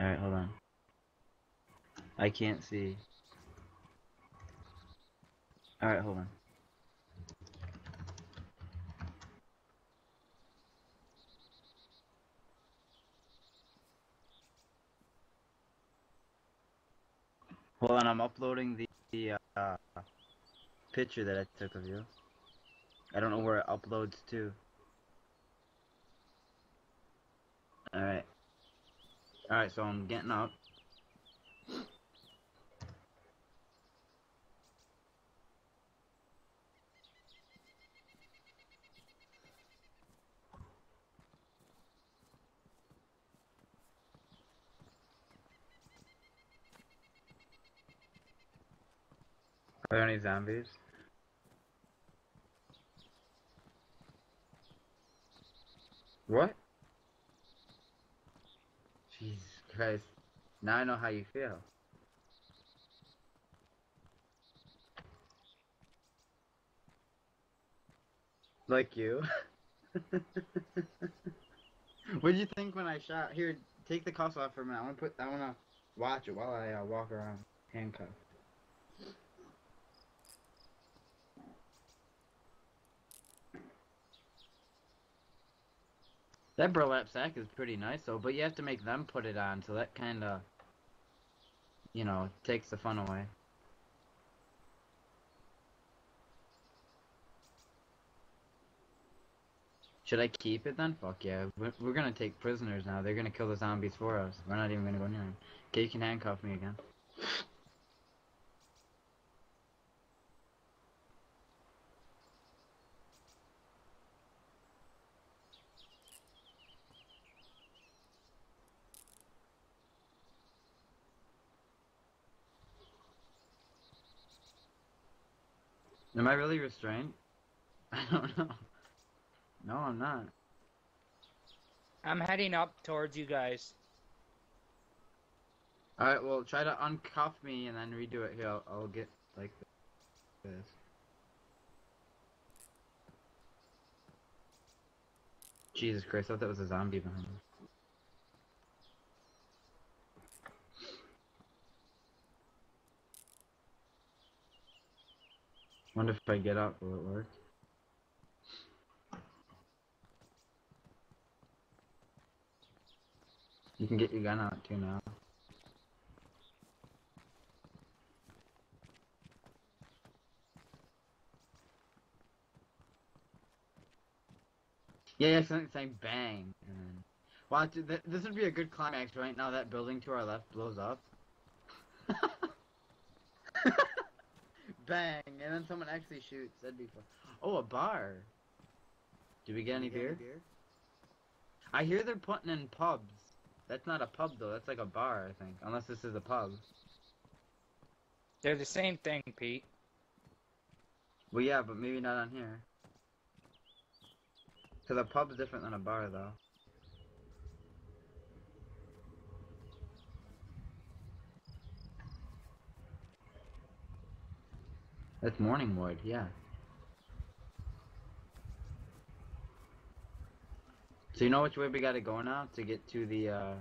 Alright, hold on. I can't see. Alright, hold on. Hold on, I'm uploading the, the uh, picture that I took of you. I don't know where it uploads to. Alright. Alright, so I'm getting up. Are there any zombies? What? Christ. Now I know how you feel. Like you. what do you think when I shot? Here, take the cuffs off for a minute. I want to put. I want to watch it while I uh, walk around handcuffed. That burlap sack is pretty nice though, but you have to make them put it on, so that kind of, you know, takes the fun away. Should I keep it then? Fuck yeah. We're, we're gonna take prisoners now. They're gonna kill the zombies for us. We're not even gonna go near them. Okay, you can handcuff me again. Am I really restrained? I don't know. No, I'm not. I'm heading up towards you guys. Alright, well, try to uncuff me and then redo it here. I'll, I'll get like this. Jesus Christ, I thought that was a zombie behind me. Wonder if I get up, will it work? You can get your gun out too now. Yeah, yeah, something saying bang. And this would be a good climax right now. That building to our left blows up. Bang, and then someone actually shoots. That'd be fun. Oh, a bar. Do we get any beer? I hear they're putting in pubs. That's not a pub though. That's like a bar, I think. Unless this is a pub. They're the same thing, Pete. Well, yeah, but maybe not on here. Cause a pub's different than a bar, though. That's Morningwood, yeah. So you know which way we gotta go now to get to the, uh...